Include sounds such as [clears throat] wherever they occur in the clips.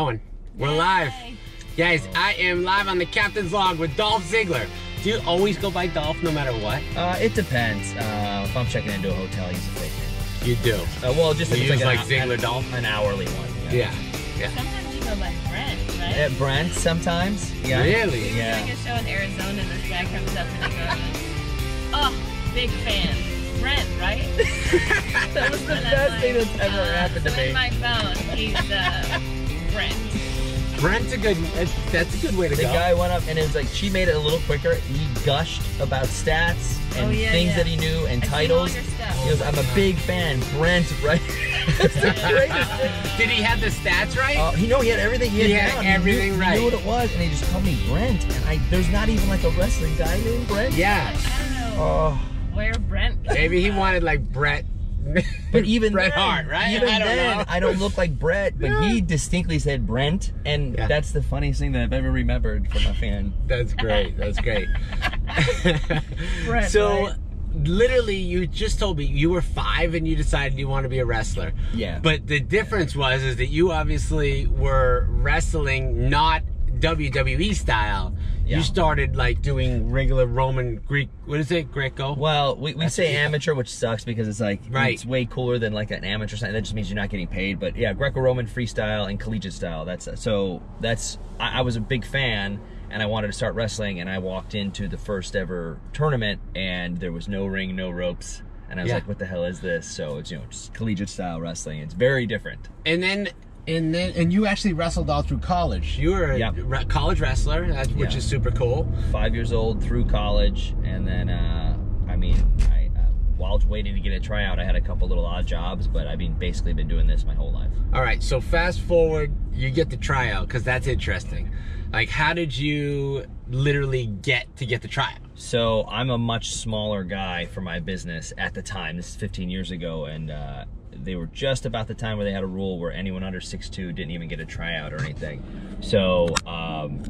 going. We're live. Guys, I am live on the Captain's Log with Dolph Ziggler. Do you always go by Dolph no matter what? Uh, it depends. Uh, if I'm checking into a hotel, I use a fake name. You do. Uh, well, just You if use it's like an, Ziggler an, Dolph? an hourly one. Yeah. Yeah. Sometimes you go by Brent, right? Uh, Brent sometimes. Yeah. Really? Doing Yeah. a show in Arizona, and this guy comes up and he goes, "Oh, big fan, Brent, right?" [laughs] That was the And I'm best thing like, that's ever uh, happened to so me. In my phone, he's uh, Brent. Brent's a good, that's, that's a good way to The go. The guy went up and it was like she made it a little quicker. He gushed about stats and Oh, yeah, things yeah. that he knew and I've seen all titles. He goes, "I'm a big fan, Brent." [laughs] Right? That's the greatest. Did he have the stats right? Uh, he know he had everything. He had, He had down. everything knew, right. He knew what it was, and he just called me Brent. And I, there's not even like a wrestling guy named Brent. yeah. I don't know Oh. where Brent. Maybe he wanted like Brett. [laughs] But even Bret then, Hart, right? Even I don't then, know. I don't look like Brett, but he distinctly said Brent, and Yeah. that's the funniest thing that I've ever remembered from a fan. [laughs] That's great. That's great. [laughs] Brett, so, right? literally, you just told me you were five and you decided you want to be a wrestler. Yeah. But the difference was is that you obviously were wrestling not WWE style. Yeah. You started like doing regular Roman Greek. What is it? Greco. Well, we, we That's- say amateur, which sucks because it's like Right. it's way cooler than like an amateur sign. That just means you're not getting paid. But yeah, Greco-Roman freestyle and collegiate style. That's uh, so that's I, I was a big fan and I wanted to start wrestling and I walked into the first ever tournament and there was no ring, no ropes. And I was Yeah. like, what the hell is this? So it's you know just collegiate style wrestling. It's very different. And then. And then, and you actually wrestled all through college. You were a Yep. re- college wrestler, which Yeah. is super cool. Five years old through college, and then uh, I mean, I uh, while waiting to get a tryout, I had a couple little odd jobs, but I mean, basically been doing this my whole life. All right, so fast forward, you get the tryout because that's interesting. Like, how did you literally get to get the tryout? So I'm a much smaller guy for my business at the time. This is 15 years ago, and uh, they were just about the time where they had a rule where anyone under 6'2 didn't even get a tryout or anything. So um,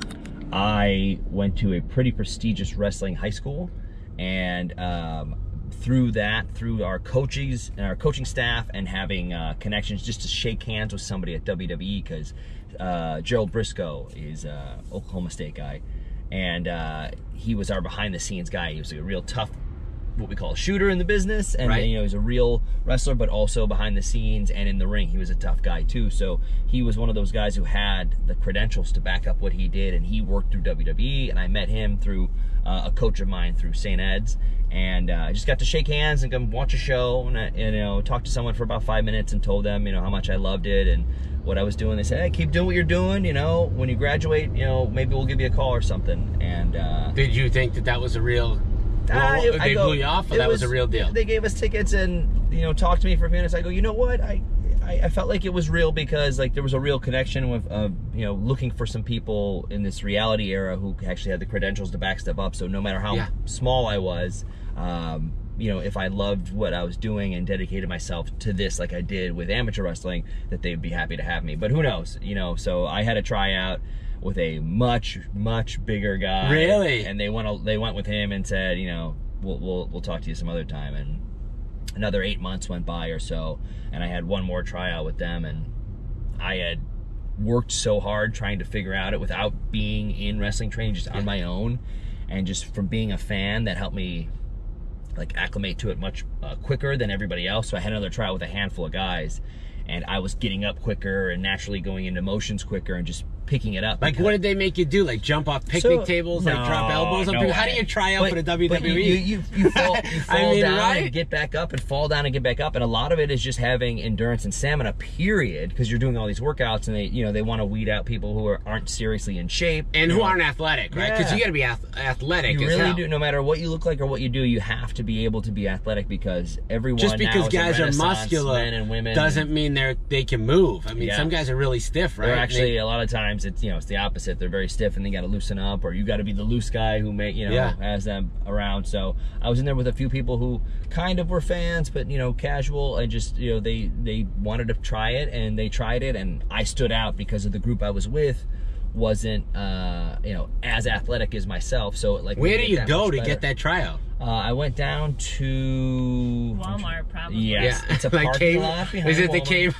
I went to a pretty prestigious wrestling high school, and um, through that, through our coaches and our coaching staff, and having uh, connections, just to shake hands with somebody at WWE, because uh, Gerald Brisco is Oklahoma State guy and uh, he was our behind the scenes guy. He was a real tough, what we call a shooter in the business, and Right. you know he's a real wrestler, but also behind the scenes and in the ring, he was a tough guy too. So he was one of those guys who had the credentials to back up what he did, and he worked through WWE, and I met him through uh, a coach of mine through St. Ed's. And uh, I just got to shake hands and come watch a show, and, I, you know talk to someone for about five minutes and told them you know how much I loved it and what I was doing. They said, "Hey, keep doing what you're doing. You know, when you graduate, you know, maybe we'll give you a call or something." And uh, Did you think that that was a real? Ah, well, they I go, blew you off, that was, a real deal? They gave us tickets and you know talked to me for a few minutes. I go, you know what? I I, I felt like it was real because like there was a real connection with uh, you know looking for some people in this reality era who actually had the credentials to back stuff up. So no matter how Yeah. small I was. Um, you know, if I loved what I was doing and dedicated myself to this like I did with amateur wrestling, that they'd be happy to have me. But who knows, you know? So I had a tryout with a much much bigger guy. Really? And they went they went with him and said, you know, we'll we'll we'll talk to you some other time. And another eight months went by or so, and I had one more tryout with them, and I had worked so hard trying to figure out it without being in wrestling training, just on my own, and just from being a fan that helped me like acclimate to it much uh, quicker than everybody else. So I had another tryout with a handful of guys, and I was getting up quicker and naturally going into motions quicker and just picking it up. Like, what did they make you do? Like, jump off picnic So- tables, like drop elbows on no people? How do you try out But- for the WWE? You, you, you [laughs] fall, you I mean, down right? and get back up and fall down and get back up. And a lot of it is just having endurance and stamina, period, because you're doing all these workouts and they, you know, they want to weed out people who are, aren't seriously in shape. and who know. aren't athletic, right? Because Yeah. you got to be ath- athletic You really hell. do. No matter what you look like or what you do, you have to be able to be athletic because everyone Just now because guys are muscular men and women, doesn't mean they're they can move. I mean, Yeah. some guys are really stiff, right? They're They- actually a lot of times it's you know it's the opposite. They're very stiff and they got to loosen up, or you got to be the loose guy who make you know Yeah. has them around. So I was in there with a few people who kind of were fans, but you know casual and just you know they they wanted to try it and they tried it, and I stood out because of the group I was with wasn't uh you know as athletic as myself so like Where do you go to better. get that tryout? uh, I went down to Walmart, probably. Yes, Yeah. it's a [laughs] Like parking cave- lot behind Is it the cave?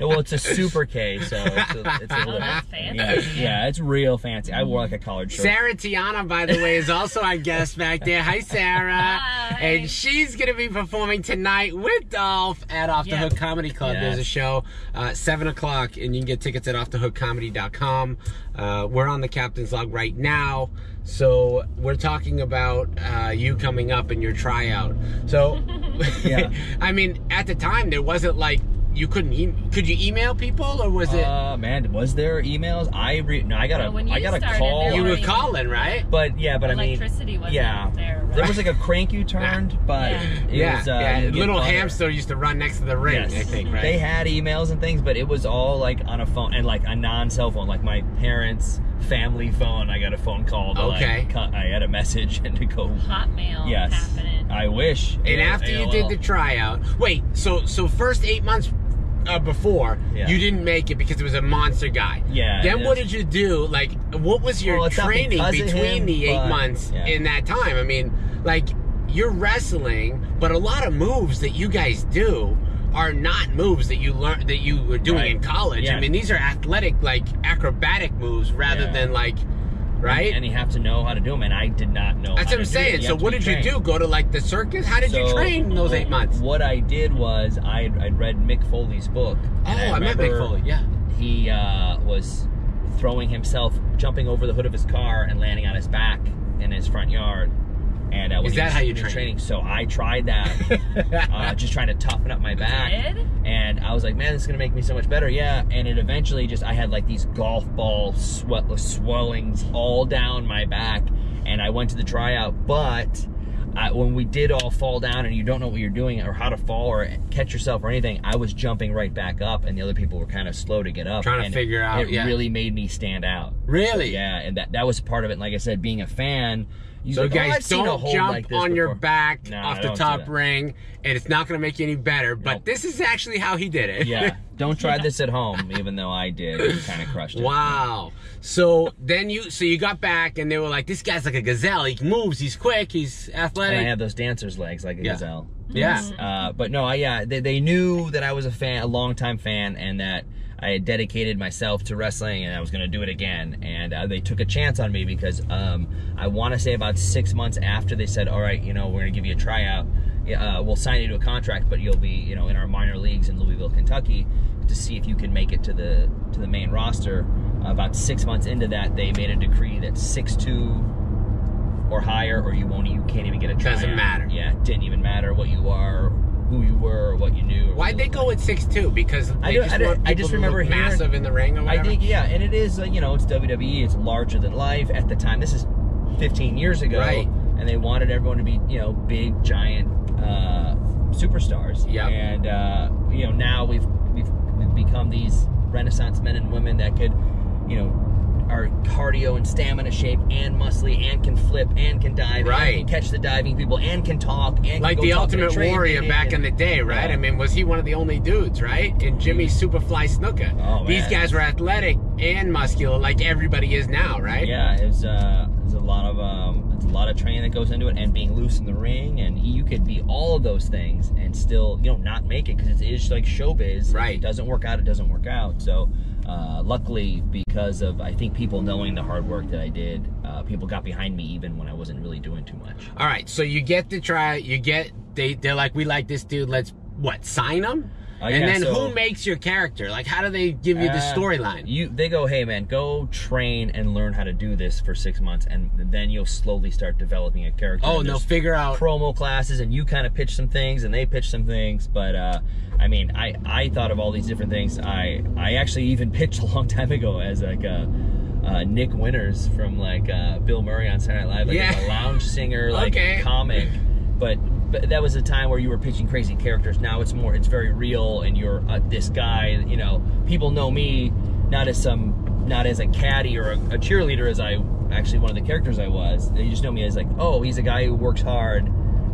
Well, it's a super K, so it's a, it's a [laughs] Oh, little. that's fancy. Yeah, yeah, it's real fancy. I wore like a collared shirt. Sarah Tiana, by the way, is also our guest back there. Hi, Sarah. Hi. And she's going to be performing tonight with Dolph at Off the Yes. Hook Comedy Club. Yes. There's a show, uh, 7 o'clock, and you can get tickets at offthehookcomedy.com. Uh, we're on the Captain's Log right now. So we're talking about uh, you coming up in your tryout. So, [laughs] Yeah. [laughs] I mean, at the time, there wasn't like, you couldn't, e- could you email people or was it, Uh, man, was there emails? I re- no, I got a, Well, I got a call. you were calling, right? But yeah, but I mean, Electricity wasn't yeah, there, right? there was like a crank you [laughs] turned, but Yeah. it yeah, was uh, yeah. you'd Little butter. hamster used to run next to the ring, Yes. I think, right? They had emails and things, but it was all like on a phone and like a non-cell phone, like my parents' family phone. I got a phone call. To, Okay. Like, cut- I had a message [laughs] and to go. Hotmail Yes. happening. I wish. And AOL. after you did the tryout, wait, so so first eight months uh, before, Yeah. you didn't make it because it was a monster guy. Yeah, Then what did you do? Like, what was your Well, training between him, the eight but- months yeah. in that time? I mean, like, you're wrestling, but a lot of moves that you guys do are not moves that you learned that you were doing Right. in college. Yeah. I mean, these are athletic, like acrobatic moves rather Yeah. than like, right? And you have to know how to do them, and I did not know. That's what I'm saying. So what did you do? Go to like the circus? How did you train those eight months? What I did was I I'd read Mick Foley's book. Oh, and I, met Mick Foley. Yeah. He uh, was throwing himself, jumping over the hood of his car, and landing on his back in his front yard. And uh, when Is that how you in train? training, so I tried that, [laughs] uh, just trying to toughen up my back. did? And I was like, man, this is gonna make me so much better. Yeah. And it eventually just I had like these golf ball sweatless swellings all down my back, and I went to the tryout, but. I, when we did all fall down and you don't know what you're doing or how to fall or catch yourself or anything, I was jumping right back up, and the other people were kind of slow to get up. Trying to and figure out, It yeah. really made me stand out. Really? Yeah, and that that was part of it. And like I said, being a fan, you So like, oh, I've guys, seen don't jump like this on your back No, off I the top ring, and it's not going to make you any better. But Nope. this is actually how he did it. Yeah, [laughs] don't try this at home. Even though I did, kind of crushed it. wow. So then you, so you got back, and they were like, "This guy's like a gazelle. He moves. He's quick. He's athletic. And I athletic." have those dancer's legs like a Yeah. gazelle. Yeah. Uh, but no, I, yeah, they, they knew that I was a fan, a longtime fan, and that I had dedicated myself to wrestling, and I was going to do it again. And uh, they took a chance on me because um, I want to say about six months after they said, "All right, you know, we're going to give you a tryout. Uh, we'll sign you to a contract, but you'll be, you know, in our minor leagues in Louisville, Kentucky, to see if you can make it to the to the main roster." about six months into that, they made a decree that six two or higher, or you won't, you can't even get a tryout. Doesn't matter. Yeah, it didn't even matter what you are, who you were, or what you knew. or Why'd they go with six two? Because they I don't- just I don't- want I people just to remember look hearing- massive in the ring or I think yeah, and it is uh, you know it's WWE. It's larger than life at the time. This is 15 years ago, Right. And they wanted everyone to be you know big giant uh, superstars. Yep. And uh, you know now we've we've we've become these Renaissance men and women that could you know are cardio and stamina shape and muscly and can flip and can dive Right. and can catch the diving people and can talk and like can the go talk to Ultimate Warrior back and- in the day, right? Yeah. I mean, was he one of the only dudes, right? In Jimmy Superfly Snuka. Oh, These guys were athletic and muscular, like everybody is now, right? Yeah, it's uh, it's a lot of um, it's a lot of training that goes into it, and being loose in the ring, and you could be all of those things and still, you know, not make it because it is like showbiz. If Right. it doesn't work out, it doesn't work out. So, uh, luckily, because of I think people knowing the hard work that I did, uh, people got behind me even when I wasn't really doing too much. All right, so you get to try. You get they. They're like, we like this dude. Let's what sign him. And then so- who makes your character? Like, how do they give you the Uh, storyline? You they go, hey man, go train and learn how to do this for six months, and then you'll slowly start developing a character. Oh, And they'll figure out. promo classes and you kind of pitch some things and they pitch some things but uh i mean i i thought of all these different things i i actually even [laughs] pitched a long time ago as like uh uh, Nick Winters from like uh, Bill Murray on Saturday Night Live, like Yeah. a lounge singer, like [laughs] Okay. comic. But, but that was a time where you were pitching crazy characters. Now it's more, it's very real, and you're uh, this guy. You know, people know me not as some, not as a caddy or a, a cheerleader, as I actually one of the characters I was. They just know me as like, oh, he's a guy who works hard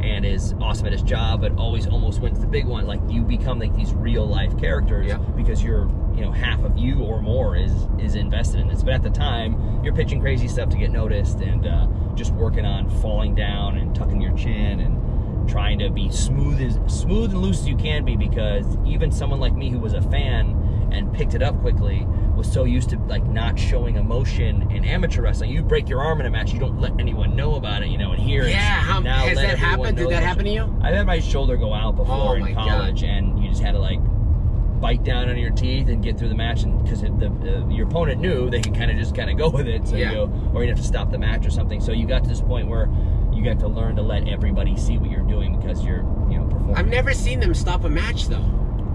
and is awesome at his job, but always almost wins the big one. Like you become like these real life characters Yeah. because you're, you know, half of you or more is is invested in this. But at the time, you're pitching crazy stuff to get noticed and uh, just working on falling down and tucking your chin and trying to be smooth as smooth and loose as you can be because even someone like me who was a fan and picked it up quickly was so used to like not showing emotion in amateur wrestling. You break your arm in a match, you don't let anyone know about it, you know, and here Yeah, it's how- now has that happened? Did that happen to you? I've had my shoulder go out before Oh in God. college, and you just had to like bite down on your teeth and get through the match, and because the uh, your opponent knew they could kind of just kind of go with it, so Yeah. you or you'd have to stop the match or something. So you got to this point where you got to learn to let everybody see what you're doing because you're you know performing. I've never seen them stop a match though.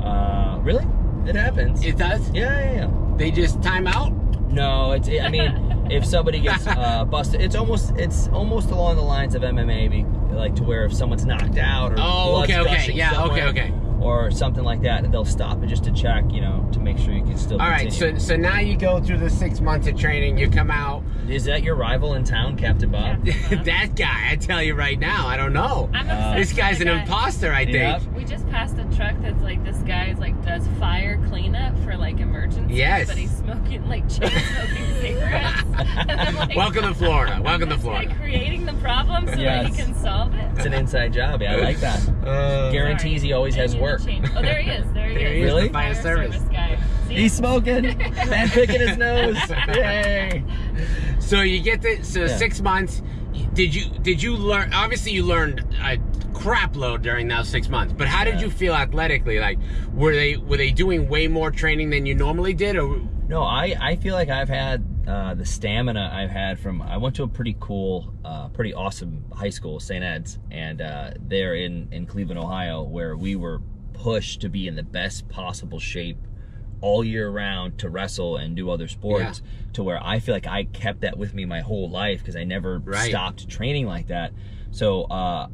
Uh, really? It happens. It does. yeah, yeah, yeah. They just time out. No, it's. I mean, [laughs] if somebody gets uh, [laughs] busted, it's almost it's almost along the lines of MMA, like to where if someone's knocked out or Oh, okay, okay. Yeah, okay, okay. Or something like that, they'll stop it just to check, you know, to make sure you can still. All right, continue. so so now you go through the six months of training. You come out. is that your rival in town, Captain Bob? Captain Bob. [laughs] that guy, I tell you right now, I don't know. I'm Uh, This guy's an guy. imposter, I think. Yep. We just passed a truck that's like this guy's like does fire cleanup for like emergencies. Yes. But he's smoking like chain [laughs] smoking cigarettes. [laughs] And like, Welcome to Florida. [laughs] Welcome to this guy Florida. creating the problem so that he can solve it. It's an inside job. Yeah, I like that. Uh, Guarantees he always Sorry. has I need to work. Oh, there he is. There he There is. is, Really? the fire service. guy. See? He's smoking. Man picking his nose. Yay. So you get the so Yeah. six months. Did you did you learn? Obviously, you learned a crap load during those six months. But how did you feel athletically? Like, were they were they doing way more training than you normally did, or No, I, I feel like I've had uh, the stamina I've had from. I went to a pretty cool, uh, pretty awesome high school, St. Ed's, and uh, there in, in Cleveland, Ohio, where we were pushed to be in the best possible shape all year round to wrestle and do other sports to where I feel like I kept that with me my whole life because I never Right. stopped training like that. So uh,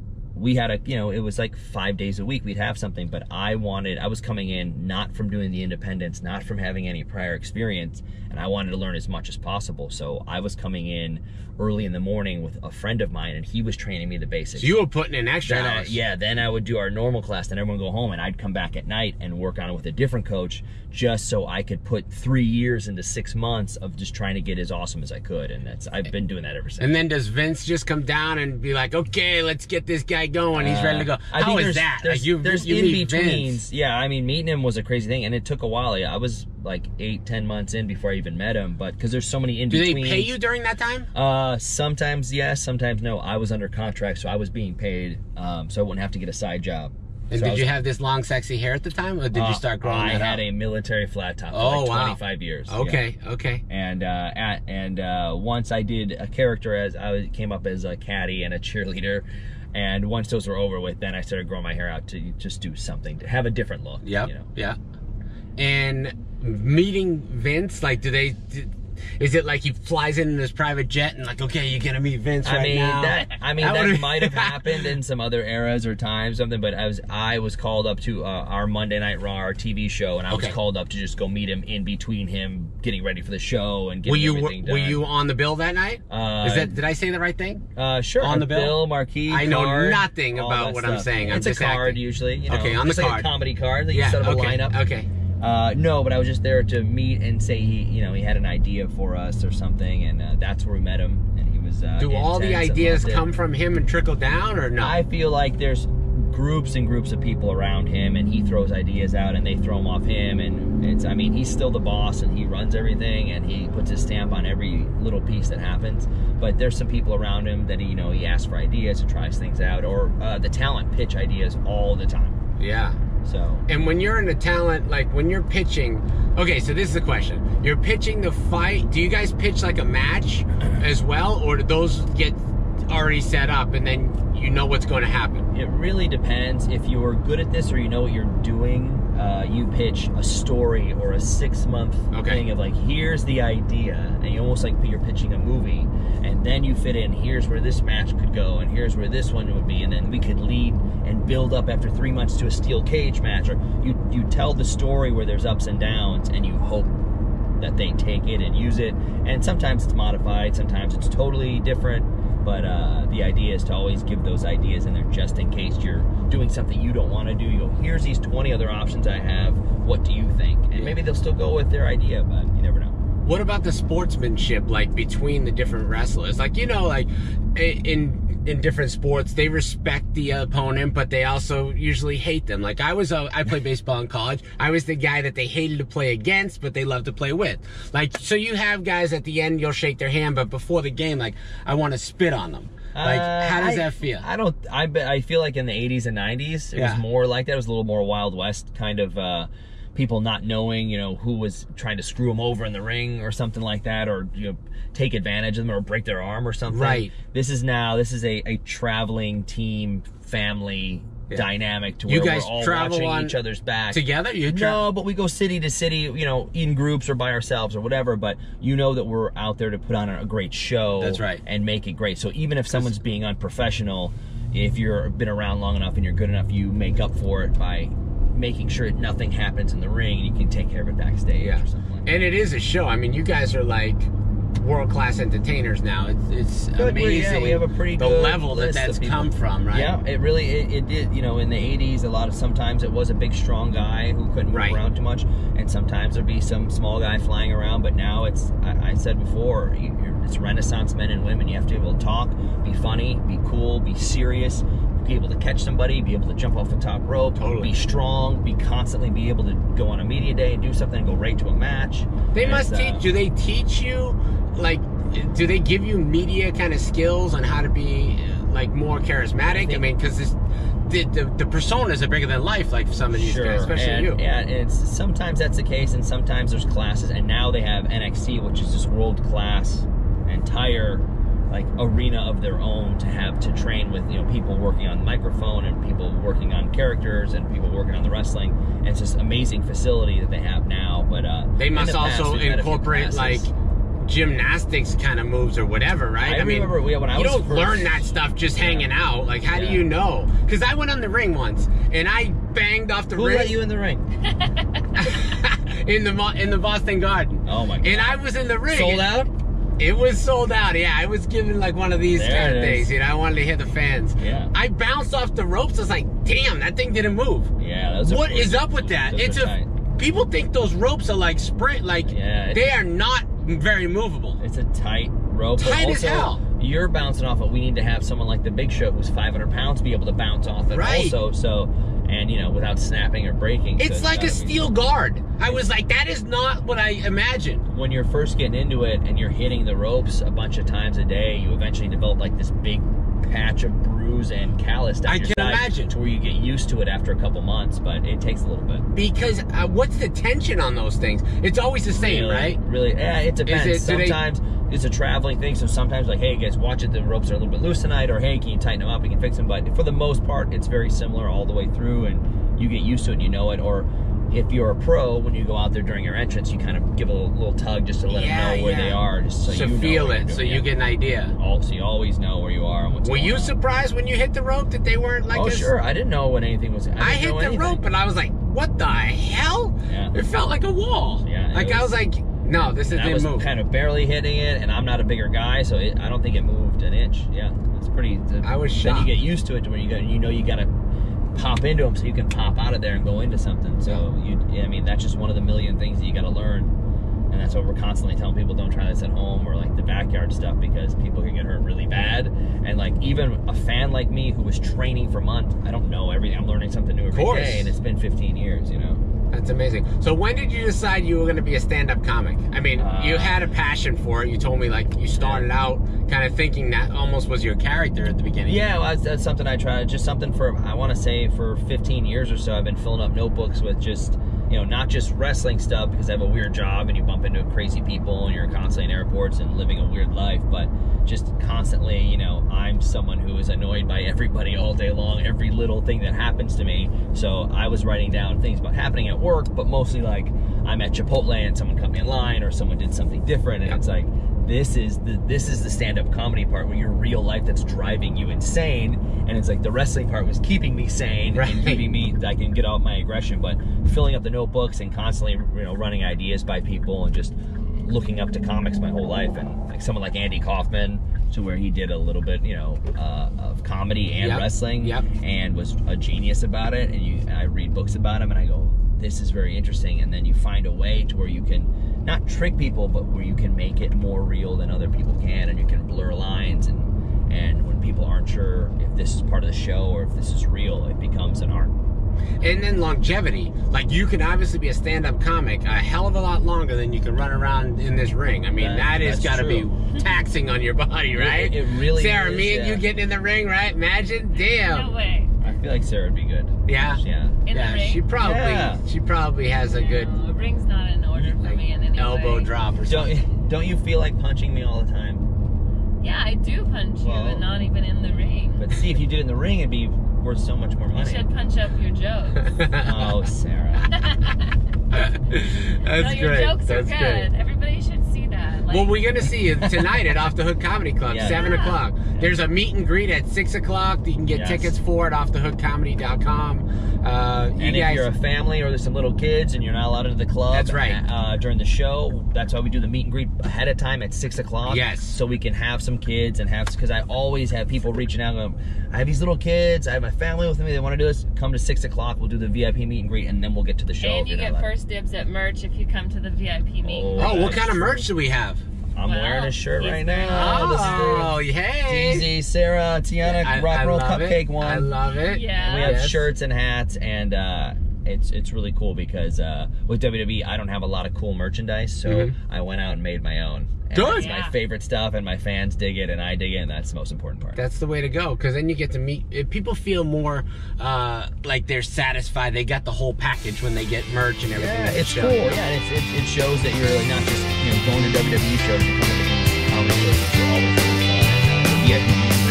we had a, you know, it was like five days a week we'd have something, but I wanted, I was coming in not from doing the independence, not from having any prior experience, and I wanted to learn as much as possible. So I was coming in early in the morning with a friend of mine, and he was training me the basics. so you were putting in extra Then I, yeah, then I would do our normal class, then everyone would go home, and I'd come back at night and work on it with a different coach, just so I could put three years into six months of just trying to get as awesome as I could, and that's I've been doing that ever since. And then does Vince just come down and be like, "Okay, let's get this guy going. He's ready to go." Uh, I think is that? There's, like you, there's you in meet betweens. Yeah, I mean, meeting him was a crazy thing, and it took a while. Yeah, I was like eight, ten months in before I even met him, but because there's so many in Do they pay you during that time? Uh, sometimes yes, sometimes no. I was under contract, so I was being paid, um, so I wouldn't have to get a side job. And So did was- you have this long, sexy hair at the time, or did Uh, you start growing I had a military flat top for Oh, like wow. 25 years. yeah. Okay, okay. And uh, at, and uh, once I did a character as I came up as a caddy and a cheerleader, and once those were over with, then I started growing my hair out to just do something to have a different look. Yeah, You know? Yeah. And meeting Vince, like, do they? Is it like he flies in in his private jet and like, okay, you're gonna meet Vince I right mean now? that. I mean That that, might have [laughs] happened in some other eras or times, something. But I was I was called up to uh, our Monday Night Raw, our TV show, and I Okay. was called up to just go meet him in between him getting ready for the show and Were getting you everything were you on the bill that night? Uh, Is that did I say the right thing? Uh, sure. On the bill? marquee. I know card, nothing about what I'm stuff. saying. I'm it's just a card acting. usually. You know, Okay, on the like card. a comedy card that you set up okay. a lineup. Okay. Uh, no, but I was just there to meet and say he, you know, he had an idea for us or something, and uh, that's where we met him, and he was. Uh, Do all the ideas it. come from him and trickle down, or no? I feel like there's groups and groups of people around him, and he throws ideas out, and they throw them off him, and it's. I mean, he's still the boss, and he runs everything, and he puts his stamp on every little piece that happens. But there's some people around him that he, you know, he asks for ideas and tries things out, or uh, the talent pitch ideas all the time. yeah. So And when you're in a talent, like when you're pitching, okay, so this is the question. You're pitching the fight. Do you guys pitch like a match [clears throat] as well, or do those get already set up and then you know what's going to happen? it really depends. If you're good at this or you know what you're doing, uh, you pitch a story or a six month Okay. thing of like, here's the idea, and you almost like you're pitching a movie, and then you fit in, here's where this match could go, and here's where this one would be, and then we could lead and build up after three months to a steel cage match, or you you tell the story where there's ups and downs, and you hope that they take it and use it. And sometimes it's modified, sometimes it's totally different. But uh, the idea is to always give those ideas in there just in case you're doing something you don't want to do. You go, here's these 20 other options I have. What do you think? And maybe they'll still go with their idea, but you never know. What about the sportsmanship, like between the different wrestlers? Like you know, like in in different sports, they respect the opponent, but they also usually hate them. Like I was, a, I played baseball in college. I was the guy that they hated to play against, but they loved to play with. Like, so you have guys at the end, you'll shake their hand, but before the game, like, I want to spit on them. Like, Uh, how does I- that feel? I don't. I I feel like in the 80s and 90s, it Yeah. was more like that. It was a little more Wild West kind of. Uh, people not knowing, you know, who was trying to screw them over in the ring or something like that, or you know, take advantage of them or break their arm or something. Right. This is now. This is a, a traveling team family Yeah. dynamic to You where guys we're all travel watching on- each other's back Together? You tra- no, but we go city to city, you know, in groups or by ourselves or whatever. But you know that we're out there to put on a great show. That's right. And make it great. So even if someone's being unprofessional, if you're been around long enough and you're good enough, you make up for it by making sure nothing happens in the ring and you can take care of it backstage Yeah. or something like. And it is a show. I mean, you guys are like world class entertainers now. It's, it's Good, amazing. yeah, we have a pretty the good level that that's come from, right? Yeah, it really it, it did. You know, in the '80s, a lot of sometimes it was a big, strong guy who couldn't move Right. around too much, and sometimes there'd be some small guy flying around. But now it's, I, I said before, it's Renaissance men and women. You have to be able to talk, be funny, be cool, be serious, be able to catch somebody, be able to jump off the top rope, Totally. be strong, be constantly be able to go on a media day and do something and go right to a match. They And must it's, uh, teach. Do they teach you like? Do they give you media kind of skills on how to be like more charismatic? I, mean, because this the, the the personas are bigger than life, like for some of these Sure, guys, especially and, you. and it's sometimes that's the case, and sometimes there's classes, and now they have NXT, which is this world class entire like arena of their own to have to train with you know people working on the microphone and people working on characters and people working on the wrestling. And it's just amazing facility that they have now. But uh, They must the also we've had a few incorporate like gymnastics kind of moves or whatever, right? I remember, yeah, when I you was don't first- learn that stuff just hanging out. Like, how do you know? Because I went on the ring once and I banged off the ring. Who ring let you in the ring? [laughs] in the in the Boston Garden. Oh my god! And I was in the ring. sold out. It was sold out. Yeah, I was given like one of these There kind of things. You know, I wanted to hit the fans. Yeah. I bounced off the ropes. I was like, damn, that thing didn't move. Yeah, What is up with that? those It's a tight. people think those ropes are like sprint, like Yeah, they are not very movable. It's a tight rope. Tight as hell. You're bouncing off it. We need to have someone like the Big Show, who's 500 pounds, be able to bounce off it Right. also. So, and you know, without snapping or breaking. So It's like a steel guard. I was like, that is not what I imagined. When you're first getting into it and you're hitting the ropes a bunch of times a day, you eventually develop like this big patch of bruise and callus down I can imagine. to where you get used to it after a couple months, but it takes a little bit. Because uh, what's the tension on those things? It's always the same, really, right? Really, yeah, it depends. it- do they- sometimes it's a traveling thing, so sometimes like, hey guys, watch it. The ropes are a little bit loose tonight, or hey, can you tighten them up? We can fix them. But for the most part, it's very similar all the way through, and you get used to it and you know it. Or if you're a pro, when you go out there during your entrance, you kind of give a little, little tug just to let Yeah, them know where yeah. they are, just so So you feel what it, so you get an idea. All, so you always know where you are and what's Were going you on. surprised when you hit the rope that they weren't like oh a- sure, I didn't know when anything was. I, didn't I hit know the anything. rope and I was like, what the hell? Yeah. It felt like a wall. Yeah, it Like I was- was like, no, this is I was move. kind of barely hitting it, and I'm not a bigger guy, so it, I don't think it moved an inch. Yeah, it's pretty. I was shocked. Then you get used to it to where you got, you know, you got to pop into them so you can pop out of there and go into something. So you, I mean, that's just one of the million things that you got to learn, and that's what we're constantly telling people: don't try this at home or like the backyard stuff because people can get hurt really bad. And like even a fan like me who was training for months, I don't know everything. I'm learning something new every day, and it's been 15 years, you know. That's amazing. So when did you decide you were going to be a stand-up comic? I mean, you Uh, had a passion for it. You told me like you started out kind of thinking that almost was your character at the beginning. Yeah, well, that's, that's something I tried. Just something for I want to say for 15 years or so. I've been filling up notebooks with just you know not just wrestling stuff because I have a weird job and you bump into crazy people and you're constantly in airports and living a weird life, but just constantly you know I'm someone who is annoyed by everybody all day long, every little thing that happens to me. So I was writing down things about happening at work, but mostly like I'm at Chipotle and someone cut me in line or someone did something different, and it's like this is the this is the stand-up comedy part where your real life that's driving you insane and it's like the wrestling part was keeping me sane Right. and keeping me I can get out my aggression but filling up the notebooks and constantly you know running ideas by people and just looking up to comics my whole life and like someone like Andy Kaufman to where he did a little bit you know uh, of comedy and Yep. wrestling Yep. and was a genius about it and you and I read books about him and I go this is very interesting and then you find a way to where you can not trick people but where you can make it more real than other people can and you can blur lines and And when people aren't sure if this is part of the show or if this is real, it becomes an art. And then longevity. Like you can obviously be a stand-up comic a hell of a lot longer than you can run around in this ring. I mean, That- that has got to be [laughs] taxing on your body, right? it really Sarah, is, me and yeah. you getting in the ring, right? Imagine, damn. No damn. way. I feel like Sarah would be good. Yeah. Yeah. In yeah, the ring. she probably Yeah. she probably has a good No, a ring's not in order for me in any elbow way. drop or something. Don't [laughs] don't you feel like punching me all the time? Yeah, I do punch you, Well- but not even in the ring. But see, if you did it in the ring, it'd be worth so much more You money. should punch up your jokes. Oh, Sarah. [laughs] That's no, your great. jokes That's are great. Everybody should see that. Like, Well, we're gonna see you [laughs] tonight at Off the Hook Comedy Club, Yeah. seven Yeah. o'clock. There's a meet and greet at six o'clock. You can get Yes. tickets for it off thehookcomedy.com. Uh, you and guys, if you're a family or there's some little kids and you're not allowed into the club, That's right. Uh, during the show, that's why we do the meet and greet ahead of time at six o'clock. Yes. So we can have some kids and have because I always have people reaching out. Going, I have these little kids. I have my family with me. They want to do this. Come to six o'clock. We'll do the VIP meet and greet, and then we'll get to the show. and if you get first dibs at merch if you come to the VIP meet. Oh, oh, what kind of merch do we have? I'm Well, wearing a shirt he's right wearing- now. This is the Oh, hey. DZ, Sarah, Tiana, I- rock I and roll cupcake it. one. I love it. Yeah. we have Yes. shirts and hats and uh it's it's really cool because uh with WWE I don't have a lot of cool merchandise so Mhm. I went out and made my own. And Good. It's my favorite stuff and my fans dig it and I dig it and that's the most important part. That's the way to go because then you get to meet. If people feel more uh, like they're satisfied. They got the whole package when they get merch and everything. yeah, it's show. cool. Yeah, and it's, it, it shows that you're like not just you know going to WWE shows, you're coming to these comedy shows are always really fun. And, uh, the VIP meet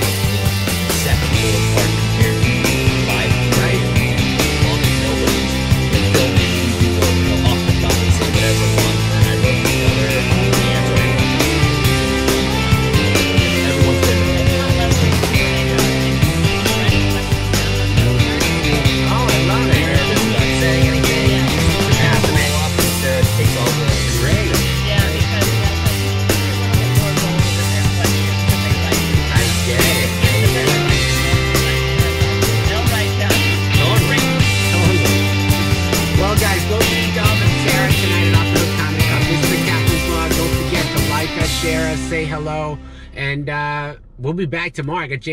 be back tomorrow. I got James.